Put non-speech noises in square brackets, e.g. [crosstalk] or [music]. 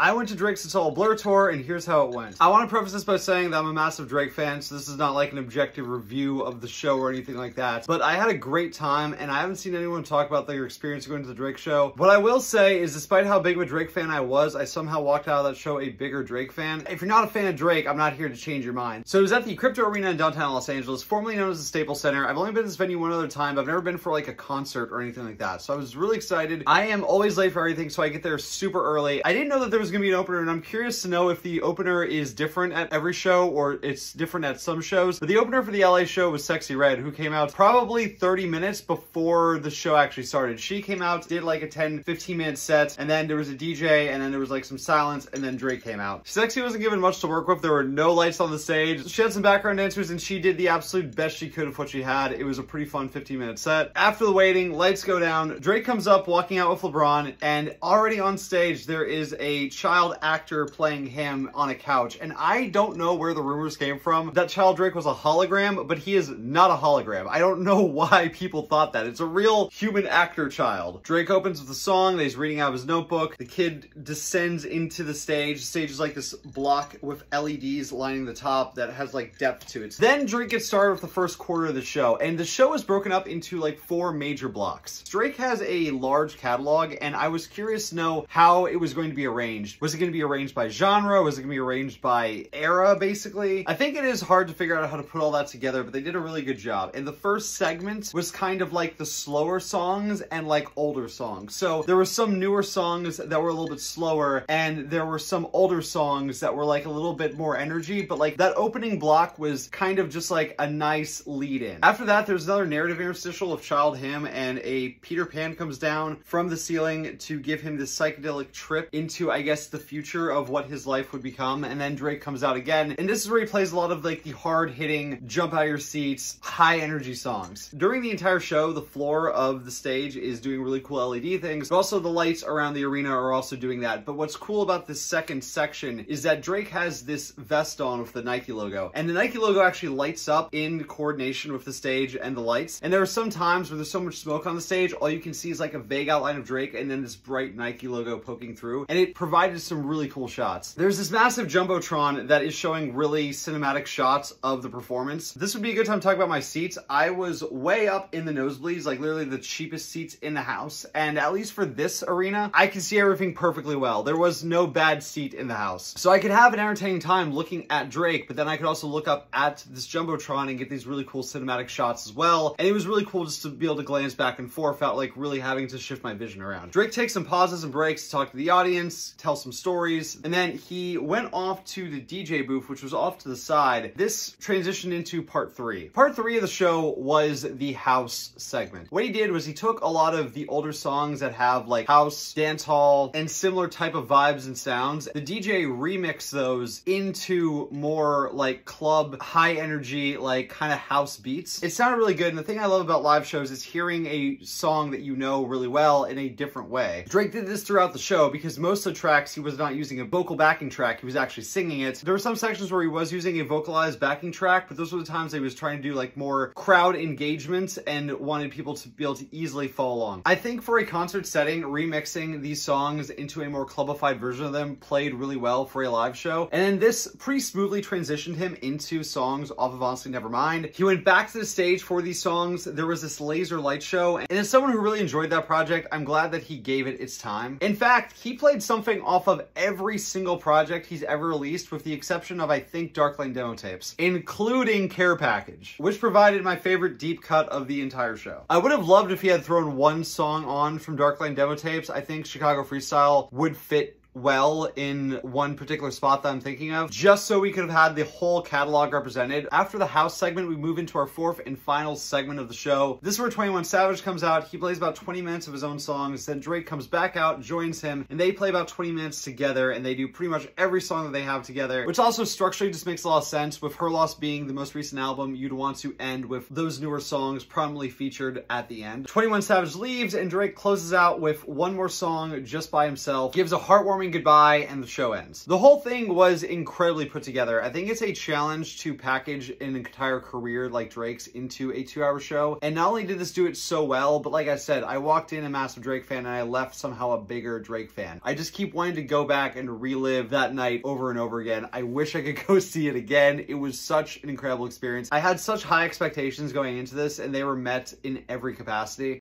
I went to Drake's All Blur tour, and here's how it went. I want to preface this by saying that I'm a massive Drake fan, so this is not like an objective review of the show or anything like that. But I had a great time, and I haven't seen anyone talk about their experience going to the Drake show. What I will say is, despite how big of a Drake fan I was, I somehow walked out of that show a bigger Drake fan. If you're not a fan of Drake, I'm not here to change your mind. So it was at the Crypto Arena in downtown Los Angeles, formerly known as the Staples Center. I've only been to this venue one other time, I've never been for like a concert or anything like that. So I was really excited. I am always late for everything, so I get there super early. I didn't know that there was gonna be an opener, and I'm curious to know if the opener is different at every show or it's different at some shows. But the opener for the LA show was Sexyy Red, who came out probably 30 minutes before the show actually started. She came out, did like a 10, 15 minute set, and then there was a DJ, and then there was like some silence, and then Drake came out. Sexy wasn't given much to work with. There were no lights on the stage. She had some background dancers, and she did the absolute best she could of what she had. It was a pretty fun 15 minute set. After the waiting, lights go down. Drake comes up walking out with LeBron, and already on stage, there is a child actor playing him on a couch. And I don't know where the rumors came from that child Drake was a hologram, but he is not a hologram. I don't know [laughs] why people thought that. It's a real human actor child. Drake opens with a song that he's reading out of his notebook. The kid descends into the stage. The stage is like this block with LEDs lining the top that has like depth to it. Then Drake gets started with the first quarter of the show, and the show is broken up into like four major blocks. Drake has a large catalog, and I was curious to know how it was going to be arranged. Was it going to be arranged by genre? Was it going to be arranged by era, basically? I think it is hard to figure out how to put all that together, but they did a really good job. And the first segment was kind of like the slower songs and like older songs. So there were some newer songs that were a little bit slower, and there were some older songs that were like a little bit more energy, but like that opening block was kind of just like a nice lead in. After that, there's another narrative interstitial of Child Him, and a Peter Pan comes down from the ceiling to give him this psychedelic trip into, I guess, the future of what his life would become. And then Drake comes out again, and this is where he plays a lot of like the hard hitting, jump out your seats, high energy songs. During the entire show, the floor of the stage is doing really cool LED things, but also the lights around the arena are also doing that. But what's cool about this second section is that Drake has this vest on with the Nike logo, and the Nike logo actually lights up in coordination with the stage and the lights. And there are some times where there's so much smoke on the stage, all you can see is like a vague outline of Drake and then this bright Nike logo poking through, and it provided some really cool shots. There's this massive Jumbotron that is showing really cinematic shots of the performance. This would be a good time to talk about my seats. I was way up in the nosebleeds, like literally the cheapest seats in the house, and at least for this arena, I can see everything perfectly well. There was no bad seat in the house. So I could have an entertaining time looking at Drake, but then I could also look up at this Jumbotron and get these really cool cinematic shots as well. And it was really cool just to be able to glance back and forth without like really having to shift my vision around. Drake takes some pauses and breaks to talk to the audience, tell some stories, and then he went off to the DJ booth, which was off to the side. This transitioned into part three. Part three of the show was the house segment. What he did was he took a lot of the older songs that have like house, dance hall, and similar type of vibes and sounds. The DJ remixed those into more like club, high energy, like kind of house beats. It sounded really good, and the thing I love about live shows is hearing a song that you know really well in a different way. Drake did this throughout the show because most of the tracks he was not using a vocal backing track, he was actually singing it. There were some sections where he was using a vocalized backing track, but those were the times he was trying to do like more crowd engagement and wanted people to be able to easily follow along. I think for a concert setting, remixing these songs into a more clubified version of them played really well for a live show. And then this pretty smoothly transitioned him into songs off of Honestly Nevermind. He went back to the stage for these songs. There was this laser light show. And as someone who really enjoyed that project, I'm glad that he gave it its time. In fact, he played something off of every single project he's ever released with the exception of, I think, Dark Lane demo tapes, including Care Package, which provided my favorite deep cut of the entire show. I would have loved if he had thrown one song on from Dark Lane demo tapes. I think Chicago Freestyle would fit well in one particular spot that I'm thinking of, just so we could have had the whole catalog represented. After the house segment, we move into our fourth and final segment of the show. This is where 21 Savage comes out. He plays about 20 minutes of his own songs. Then Drake comes back out, joins him, and they play about 20 minutes together, and they do pretty much every song that they have together, which also structurally just makes a lot of sense. With Her Loss being the most recent album, you'd want to end with those newer songs prominently featured at the end. 21 Savage leaves, and Drake closes out with one more song just by himself, gives a heartwarming goodbye, and the show ends. The whole thing was incredibly put together. I think it's a challenge to package an entire career like Drake's into a two-hour show. And not only did this do it so well, but like I said, I walked in a massive Drake fan and I left somehow a bigger Drake fan. I just keep wanting to go back and relive that night over and over again. I wish I could go [laughs] see it again. It was such an incredible experience. I had such high expectations going into this and they were met in every capacity.